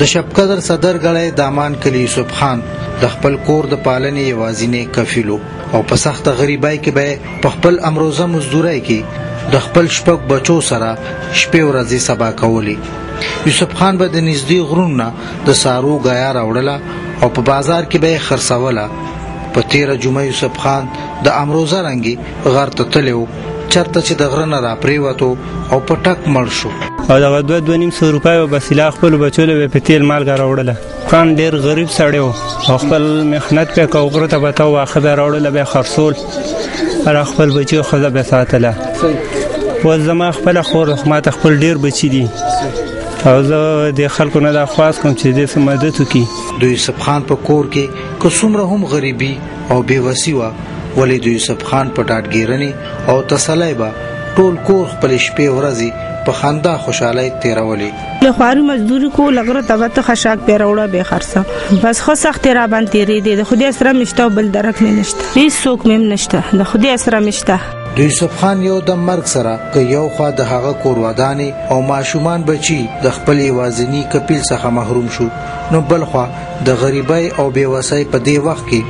د شب قدر صدر غړی دامان کلی یوسف خان د خپل کور د پالنې یوازینی کفیلو او په سخت غریبای کې به په خپل امروزه مزدورای کې د خپل شپږ بچو سره شپې ورځې سبا کولې یوسف خان به د نږدې غرونه د سارو غایا راوړله او په بازار کې به خرڅوله په تیر جمعه یوسف خان د امروزه رنګي غر ته تلو چرته چې د غره نه راپریوتو او په ټک مړ شو او دغه دوه دوه نیم سو روپۍ به سلا خپل بچو له په تیل مالګه راوړله خان ډیر غریب سړی و او خپل مهنت په کوغره ته به تا واخه به راوړله به خرصول را خپل بچی خدا به ساتله و زما خپل خور ما ته خپل ډیر بچی دي او زه د خلکو نه دا خواست کوم چې دې سم مدد وکړي د یوسف خان په کور کې که څومره هم غریبي او بیوسی و ولې د یوسف خان په ډاډګیرنې او تسلی به ټول کور خپل شپې ورځې په خندا خوشحالۍ تیرولې له خواري مزدوري کو لغره ته وته خشاک به راوړه به خرڅه بس خو سخت را باندې ری دي د خدای سره مشته بل درک مې نشته هیڅ څوک مې نشته د خدای سره مشته د یوسف خان یو د مرګ سره که یو خوا د هغه کوروادانې او ماشومان بچي د خپل یوازنی کپیل څخه محروم شو نو بل خوا د غریبۍ او بیوسۍ په دې وخت کې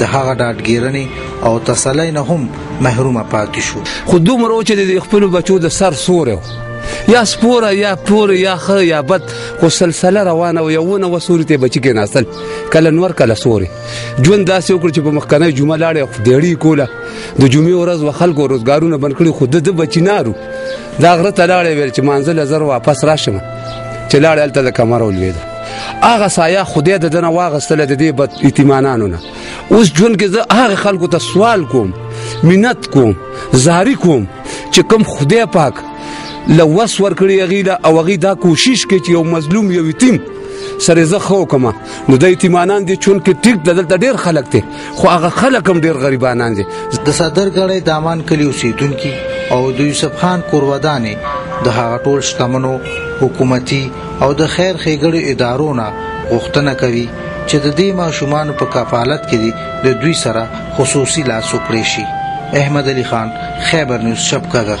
د هغه ډاډګیرنې او تسلی نه هم محروم پاتې شو خو دومره چې د خپل بچو د سر سور یا سپوره یا پور یا خ یا بد خو سلسله روانه و یو نه وسوري ته بچی کې ناسل کله نور کله سوري ژوند داسې وکړ چې په مخکنه جمعه لاړې ډېری کوله د جمعې ورځ و خلکو روزګارونه بند کړي خود د بچی نارو دا غره ته لاړې ویل چې منزل زر واپس راشم چې لاړې الته د کمر ولوید هغه سایه خدای د دنه واغستله د دې بد اعتمادانو نه اوس ژوند کې زه هغه خلکو ته سوال کوم منت کوم زاری کوم چې کوم خدای پاک له وس ورکړي هغه له او هغه دا کوشش کوي چې یو مظلوم یو یتیم سره زه خو کوم نو د یتیمانان دي چون کې ټیک د دلته ډیر خلک دي خو هغه خلک هم ډیر غریبانان دي د صدر غړې دامان کلی اوسیدونکو او د یوسف خان کورودانې د هغه ټول شتمنو حکومتي او د خیر خېګړې ادارو نه غوښتنه کوي چې د دې ماشومانو په کفالت کې دي د دوی سره خصوصي لاس وکړي شي احمد علي خان خیبر نیوز شپکګر